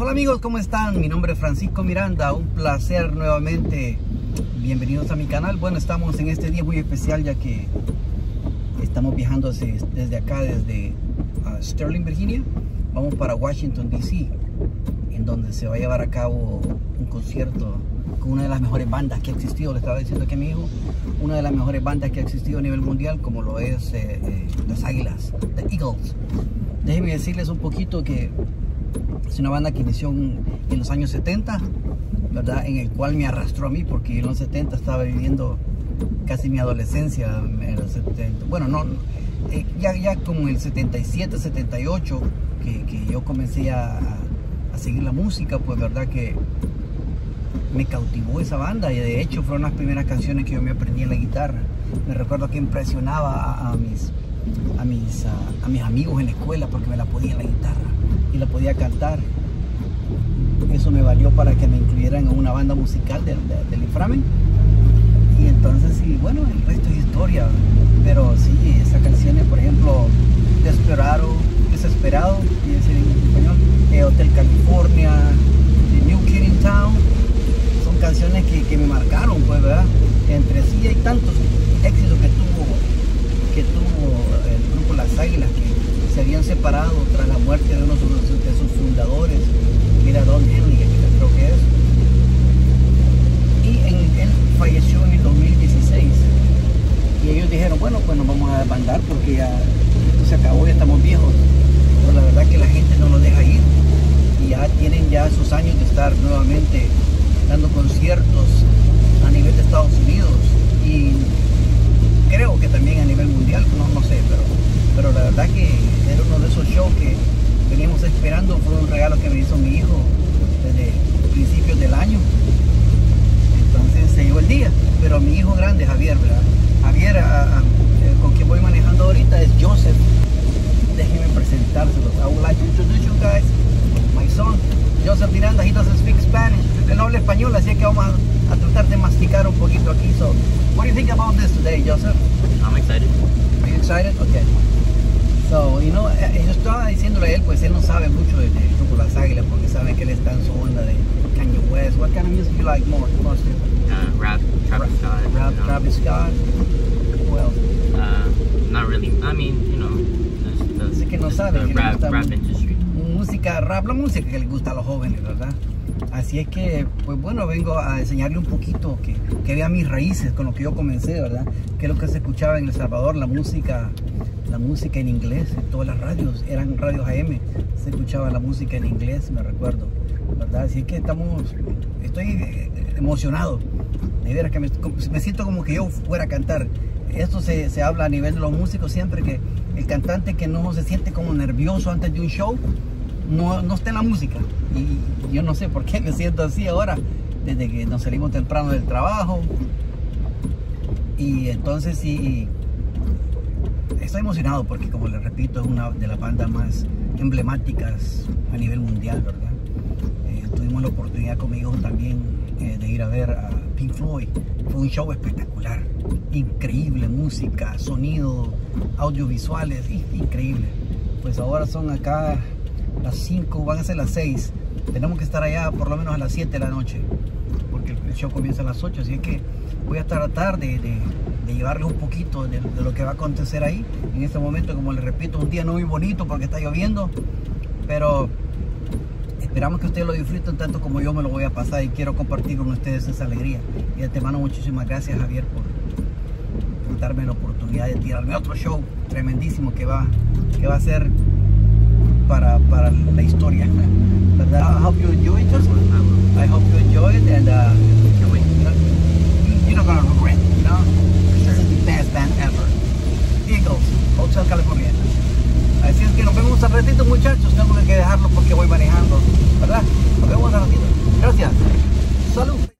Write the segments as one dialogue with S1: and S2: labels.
S1: Hola amigos, ¿cómo están? Mi nombre es Francisco Miranda, un placer nuevamente. Bienvenidos a mi canal. Bueno, estamos en este día muy especial ya que estamos viajando desde acá, desde Sterling, Virginia. Vamos para Washington, D.C., en donde se va a llevar a cabo un concierto con una de las mejores bandas que ha existido. Le estaba diciendo a mi una de las mejores bandas que ha existido a nivel mundial, como lo es eh, eh, las Águilas, The Eagles. Déjenme decirles un poquito que es una banda que inició en, los años 70, ¿verdad? En el cual me arrastró a mí porque en los 70 estaba viviendo casi mi adolescencia. En los 70. Bueno, no, eh, ya, ya como en el 77, 78, que, que yo comencé a, a, seguir la música, pues verdad que me cautivó esa banda y de hecho fueron las primeras canciones que yo me aprendí en la guitarra. Me recuerdo que impresionaba a, mis, a, mis, a mis amigos en la escuela porque me la podía la guitarra y cantar. Eso me valió para que me incluyeran en una banda musical del, del Inframen. Y entonces, sí, bueno, el resto es historia. Pero sí, esas canciones, por ejemplo, Desperado, Desesperado, en español, eh, Hotel California, New Kid in Town, son canciones que, me marcaron, pues, ¿verdad? Entre sí hay tantos éxitos que tuvo, que tuvo el grupo Las Águilas se habían separado tras la muerte de uno de sus, fundadores, mira Don Henry, creo que es. Y él falleció en el 2016. Y ellos dijeron, bueno, pues nos vamos a desbandar porque ya esto se acabó, ya estamos viejos. Pero la verdad que la gente no lo deja ir. Y ya tienen ya sus años de estar nuevamente dando conciertos a nivel de Estados Unidos. Y creo que también a nivel mundial, no, no sé, pero pero la verdad que shows que veníamos esperando, fue un regalo que me hizo mi hijo desde principios del año. Entonces se llegó el día, pero mi hijo grande, Javier, ¿verdad? Javier, eh, con quien voy manejando ahorita es Joseph. Déjenme presentárselos. I would like to introduce you guys, my son, Joseph Miranda. He doesn't speak Spanish. Él no habla español, así que vamos a, a tratar de masticar un poquito aquí. So, what do you think about this today, Joseph?
S2: I'm excited.
S1: Are you excited? Okay. So, you know, eh, yo estaba diciéndole a él, pues él no sabe mucho de, de grupo Las Águilas porque sabe que él está en su onda de Kanye West. What kind of music you like more? Mostly?
S2: Uh, rap, Travis Scott.
S1: Rap,
S2: you know.
S1: Travis Scott. Who else?
S2: Uh, not really. I mean, you know, the, the,
S1: que no sabe
S2: the
S1: que
S2: rap, rap industry.
S1: música rap, la música que le gusta a los jóvenes, ¿verdad? Así es que, pues bueno, vengo a enseñarle un poquito que, que vea mis raíces con lo que yo comencé, ¿verdad? Que es lo que se escuchaba en El Salvador, la música, la música en inglés, todas las radios, eran radios AM, se escuchaba la música en inglés, me recuerdo, ¿verdad? Así que estamos, estoy eh, emocionado, de veras que me, me siento como que yo fuera a cantar. Esto se, se habla a nivel de los músicos siempre que el cantante que no se siente como nervioso antes de un show, no, no está en la música. Y yo no sé por qué me siento así ahora, desde que nos salimos temprano del trabajo. Y entonces sí, estoy emocionado porque como les repito, es una de las bandas más emblemáticas a nivel mundial, ¿verdad? Eh, tuvimos la oportunidad conmigo también eh, de ir a ver a Pink Floyd. Fue un show espectacular, increíble música, sonido, audiovisuales, in- increíble. Pues ahora son acá las 5, van a ser las 6. Tenemos que estar allá por lo menos a las 7 de la noche, porque el show comienza a las 8, así es que voy a tratar de, de, de llevarles un poquito de, lo que va a acontecer ahí. En este momento, como les repito, un día no muy bonito porque está lloviendo, pero esperamos que ustedes lo disfruten tanto como yo me lo voy a pasar y quiero compartir con ustedes esa alegría. Y de antemano muchísimas gracias Javier por, darme la oportunidad de tirarme otro show tremendísimo que va, que va a ser para, para la historia. ¿Verdad? I hope you enjoy it.
S2: I
S1: hope you enjoy it and uh, you're not gonna regret, you? Eagles, Hotel California. Así es que nos vemos al ratito muchachos, tengo que dejarlo porque voy manejando, ¿verdad? Nos vemos al ratito. Gracias. Salud.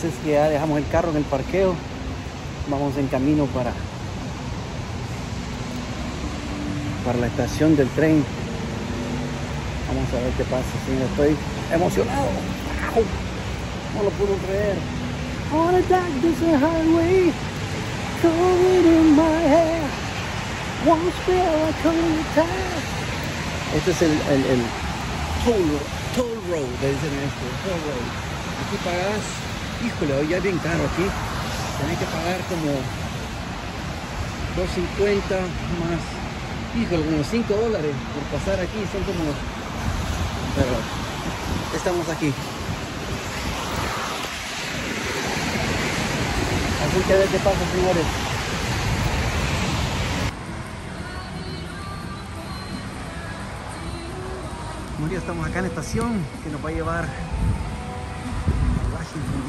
S1: Así es que ya dejamos el carro en el parqueo. Vamos en camino para, para la estación del tren. Vamos a ver qué pasa, señor. Estoy emocionado. No lo puedo creer. On highway, cold in my hair. Este es el, el, el toll, toll road, dicen esto, toll road. Aquí pagas, híjole, hoy ya es bien caro aquí. Tenés que pagar como 2.50 más, híjole, como 5 dólares por pasar aquí. Son como, pero estamos aquí. Así que qué pasa, señores. Como ya estamos acá en la estación que nos va a llevar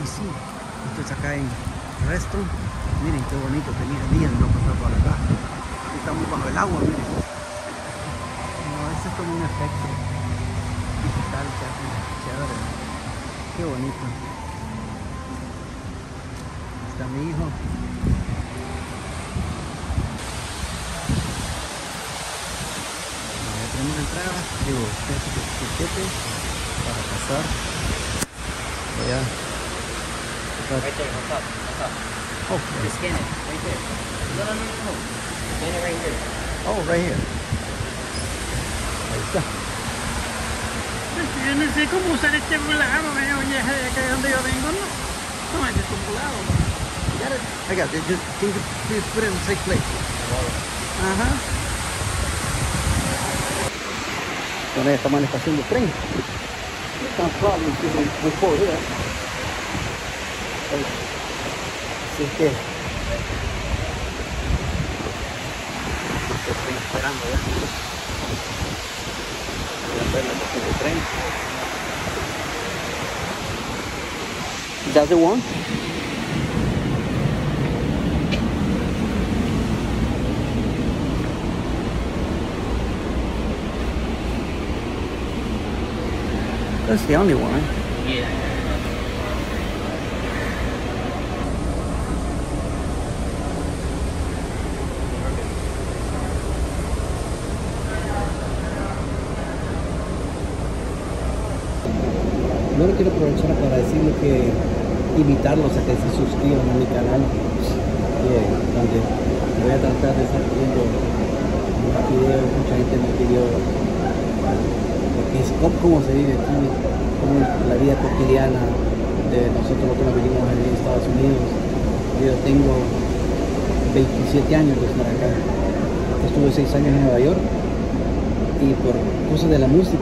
S1: Washington DC. Esto es acá en Reston. Miren qué bonito, tenía días no pasar por acá. Estamos bajo el agua, miren. No, eso es como un efecto digital que chévere. Qué bonito. Está mi hijo. Ya tenemos entrada, digo, este es el tiquete para pasar. Allá.
S2: Right there, on top, on top.
S1: Oh,
S2: Just scan it, right there. No, no, no, no. Scan it right here.
S1: oh, right here. Ahí está.
S3: Yo no sé cómo usar este volado, de acá de donde yo vengo, no. No es de tu volado.
S1: Got it? I got it. Just can you please put it in safe place? Ajá. Bueno, ya estamos en la estación de tren. Estamos probably before here. Así que estoy esperando ya. Voy a ver la de tren. That's the only one. Que invitarlos a que se suscriban a mi canal, eh, donde voy a tratar de estar viendo más. Mucha gente me pidió que es cómo, se vive aquí, la vida cotidiana de nosotros los que nos vivimos en Estados Unidos. Yo tengo 27 años de estar acá. Estuve 6 años en Nueva York y por cosas de la música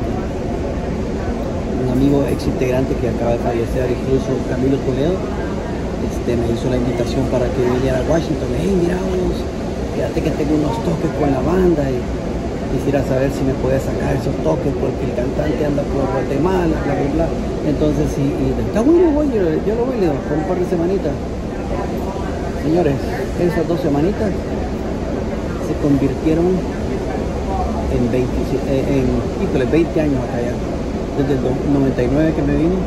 S1: amigo ex integrante que acaba de fallecer, incluso Camilo Toledo, este, me hizo la invitación para que viniera a Washington. Hey, mira vos, fíjate que tengo unos toques con la banda y quisiera saber si me puedes sacar esos toques porque el cantante anda por Guatemala, bla, bla, bla. Entonces, y, está bueno, voy, yo, yo lo voy, le por un par de semanitas. Señores, esas dos semanitas se convirtieron en 20, eh, en, híjole, 20 años acá ya desde el 99 que me vine,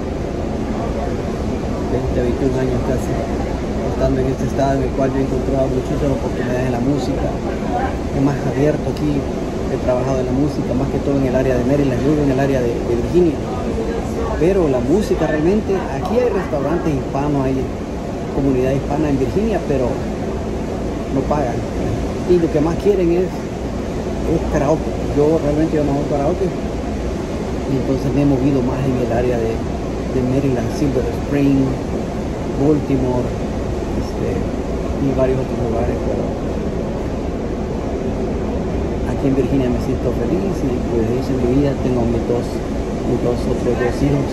S1: 20, 21 años casi, estando en este estado en el cual yo he encontrado muchísimas oportunidades en la música, he más abierto aquí, he trabajado en la música, más que todo en el área de Maryland, vivo en el área de, Virginia, pero la música realmente, aquí hay restaurantes hispanos, hay comunidad hispana en Virginia, pero no pagan, y lo que más quieren es, es karaoke, yo realmente yo no karaoke, entonces me he movido más en el área de, Maryland, Silver Spring, Baltimore este, y varios otros lugares, pero aquí en Virginia me siento feliz y pues hice mi vida, tengo mis dos, mis dos otros dos hijos,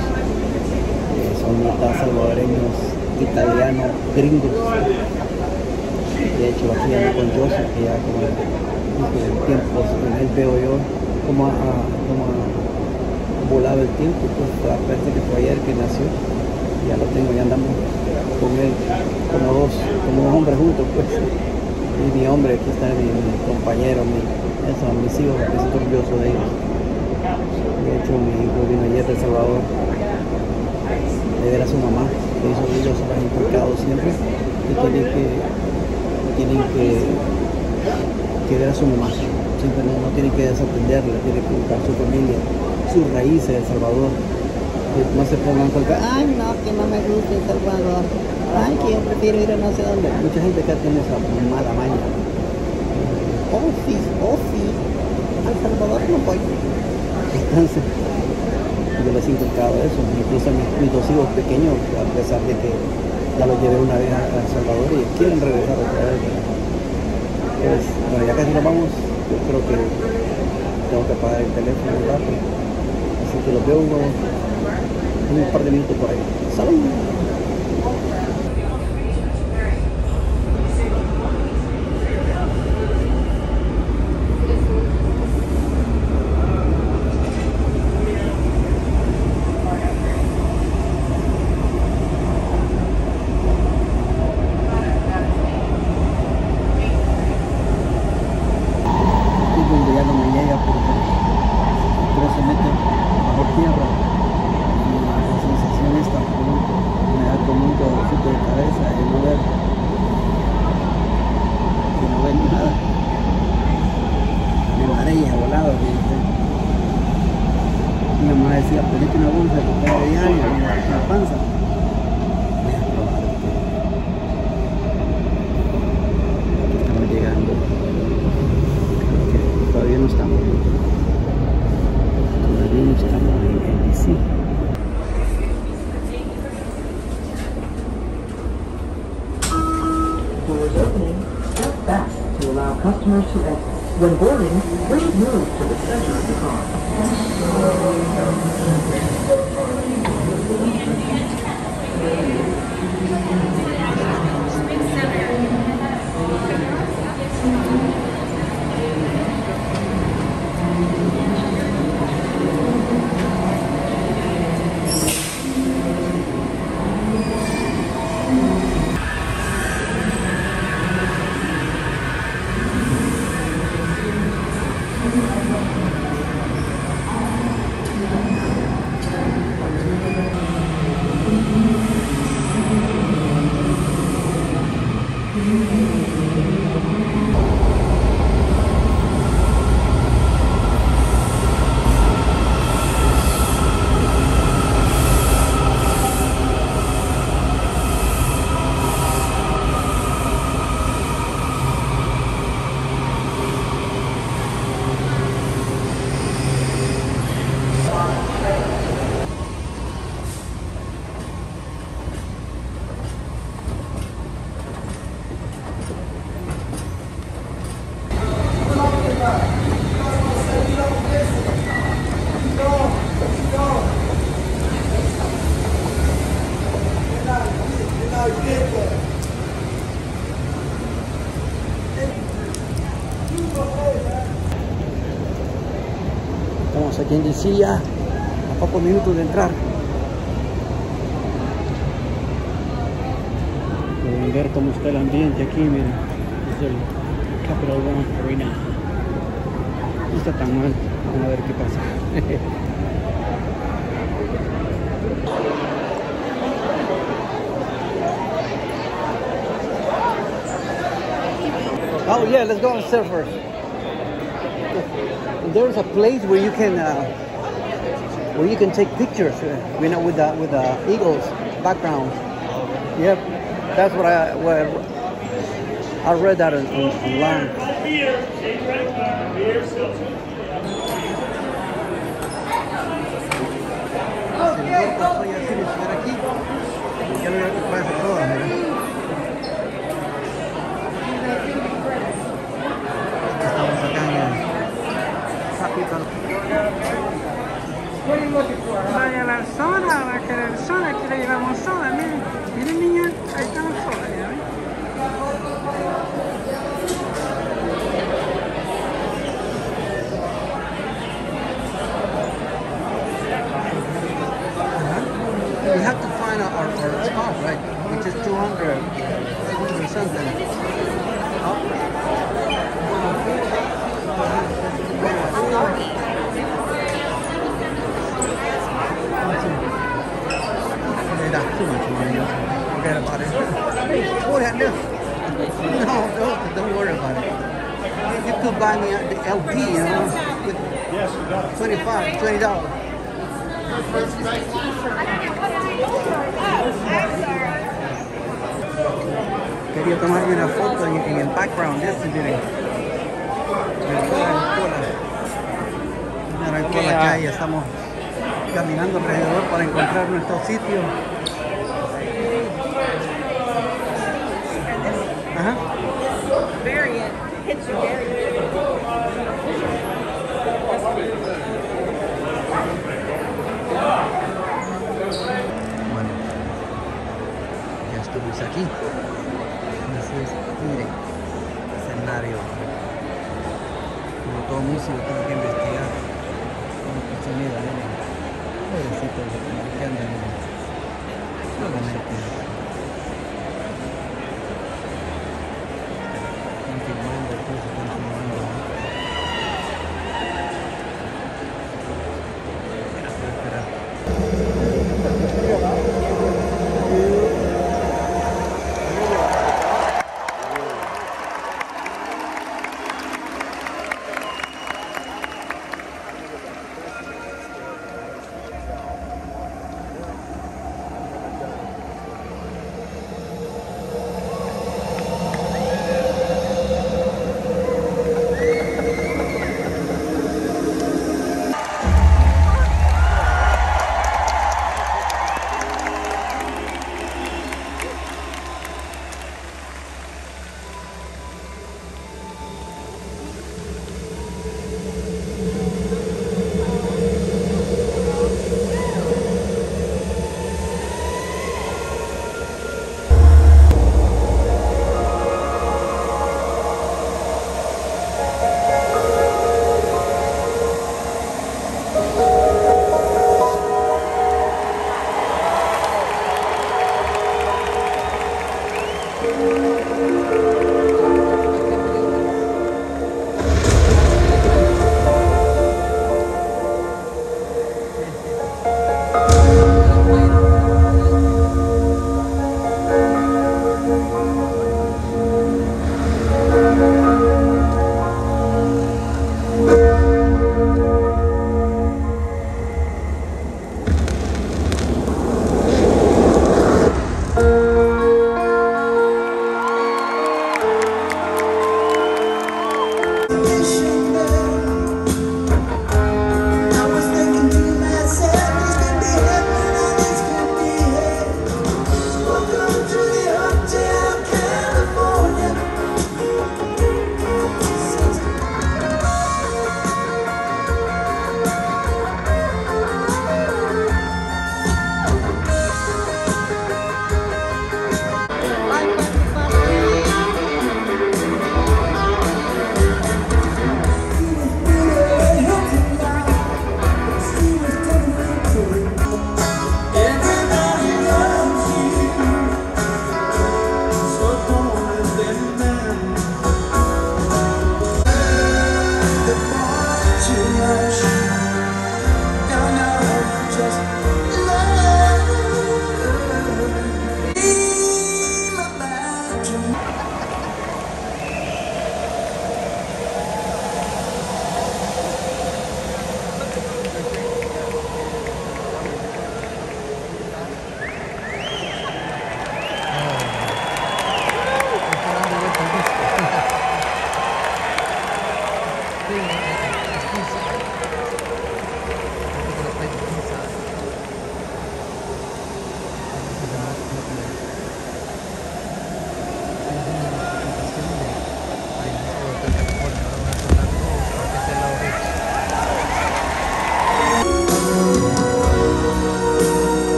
S1: que son mitad salvadoreños, italianos, gringos. De hecho aquí ando con Joseph, que ya como el, el tiempo, él veo yo como como ha el tiempo, pues parece que fue ayer que nació, ya lo tengo, ya andamos con él como dos, como dos hombres juntos, pues. Y mi hombre, aquí está mi, compañero, mi, eso, mis hijos, me siento orgulloso de ellos. De hecho, mi hijo vino ayer de Salvador de ver a su mamá, eso ellos se han inculcado siempre y tienen que, tienen que, que ver a su mamá. Siempre no, no tienen que desatenderla, tienen que buscar su familia, sus raíces de El Salvador. No se pongan con ay no, que no me gusta El Salvador. Ay, que yo prefiero ir a no sé dónde. Mucha gente acá tiene esa mala maña. Oh sí, oh sí, al Salvador no voy. Entonces, yo les he inculcado eso, incluso a mis, dos hijos pequeños, a pesar de que ya los llevé una vez a El Salvador y quieren regresar otra vez. Pues, bueno, ya casi nos vamos, yo creo que tengo que apagar el teléfono un rato, así que los veo unos, en un par de minutos por ahí. ¡Salud!
S4: Customers to exit. When boarding, please move to the center of the car.
S1: DC ya a pocos minutos de entrar. Pueden ver cómo está el ambiente aquí miren es el Capital One Arena. No está tan mal. Vamos a ver qué pasa. Oh yeah, let's go on surfer. There's a place where you can uh, where you can take pictures, uh, you know, with the with the eagles background. Yep, that's what I I read that on, on, online. Ya
S3: La soda, va a querer soda, aquí le llevamos miren niña, ahí está la soda, ya ven.
S1: We have to find our, our, our spot, right? Which is 200 or something. Mira, too much money. Forget about it. Oh, yeah, no. No, don't, don't worry about it. You could buy me the LP, you know, with 25 20 dollars. Quería tomarme una foto en, en el background de este, miren. Miren, por la calle, estamos caminando alrededor para encontrar nuestro sitio.
S5: Variant. Hits.
S1: Bueno, ya estuvimos aquí. Entonces, miren, escenario. Como todo músico, tengo que investigar que sonido, miren. Pobrecito, que andan solamente.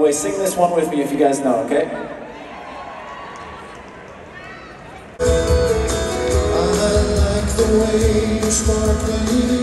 S6: Anyway, sing this one with me if you guys know, okay?
S7: I like the way
S1: you
S7: sparkle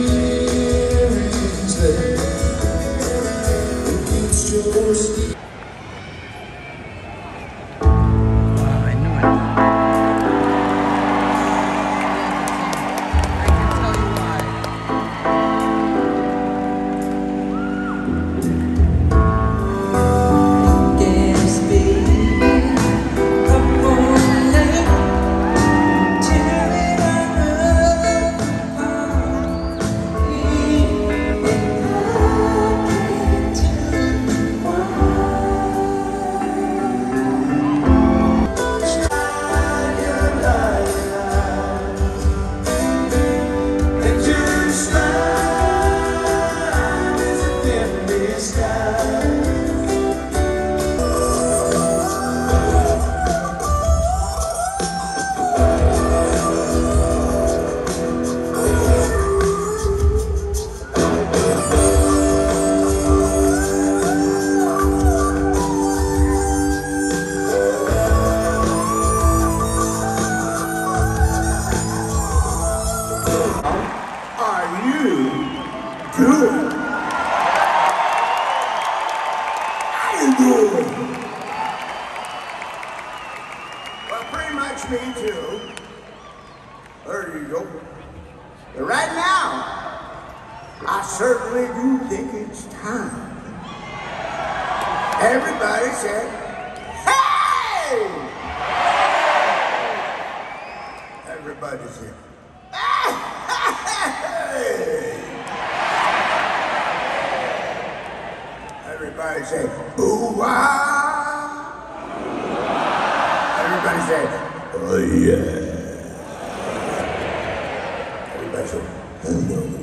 S7: Everybody's here. Everybody say, ooh wah. Everybody say, oh yeah. Everybody say, hello.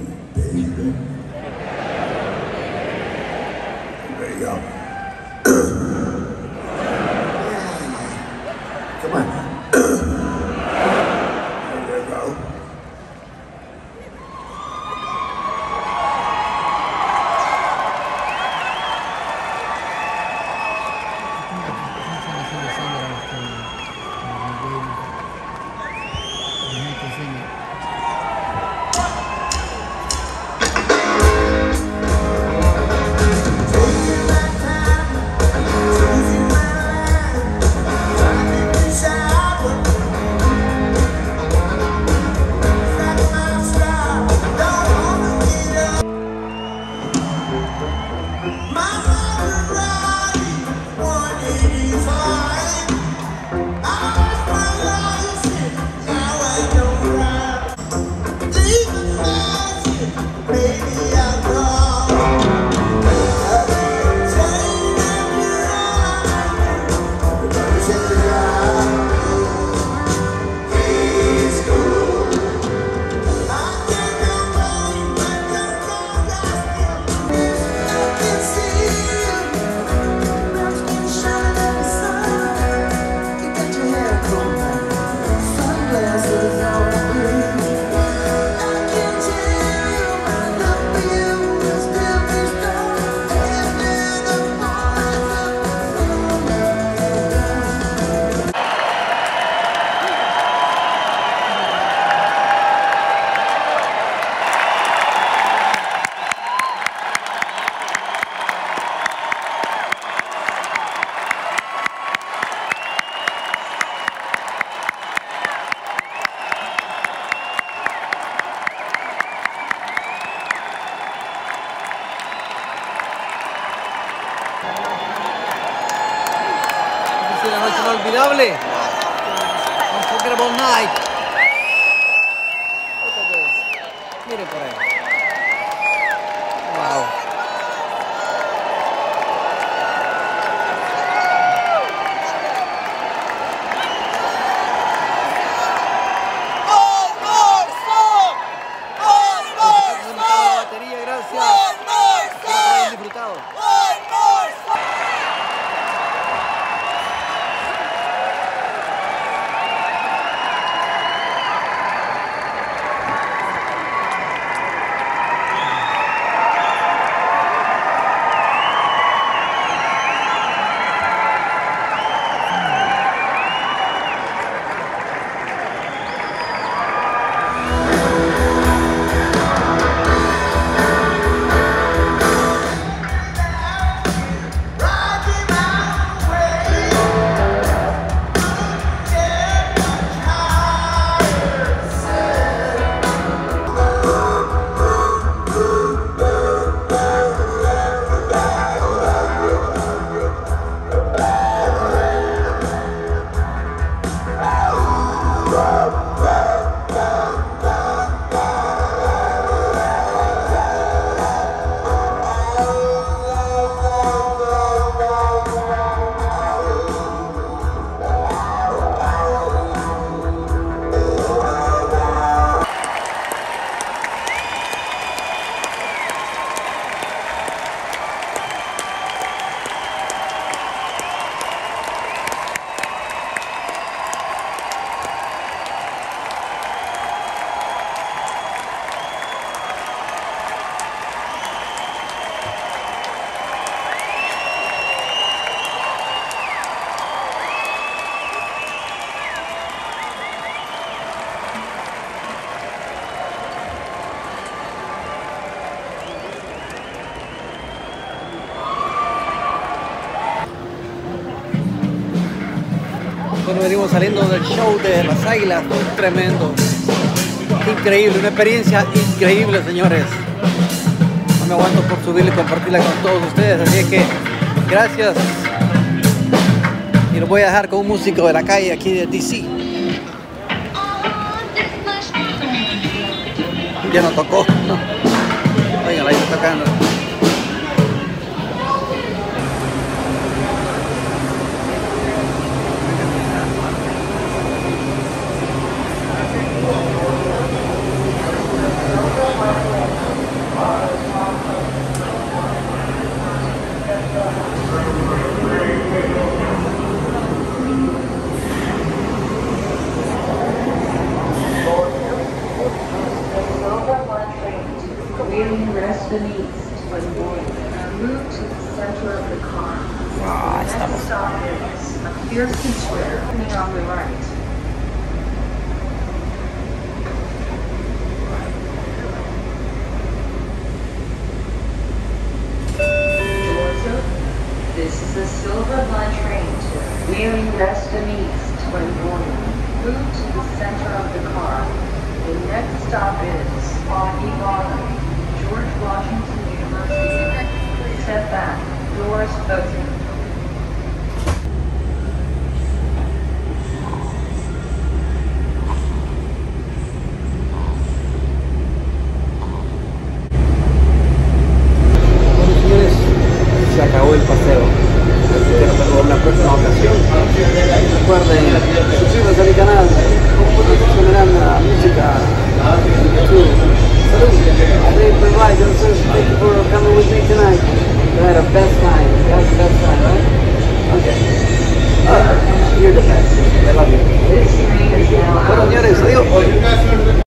S1: Del show de las águilas, tremendo. Increíble, una experiencia increíble, señores. No me aguanto por subirla y compartirla con todos ustedes, así que gracias. Y los voy a dejar con un músico de la calle aquí de DC. Ya no tocó. Oigan, ahí está tocando.
S4: Feeling west and east.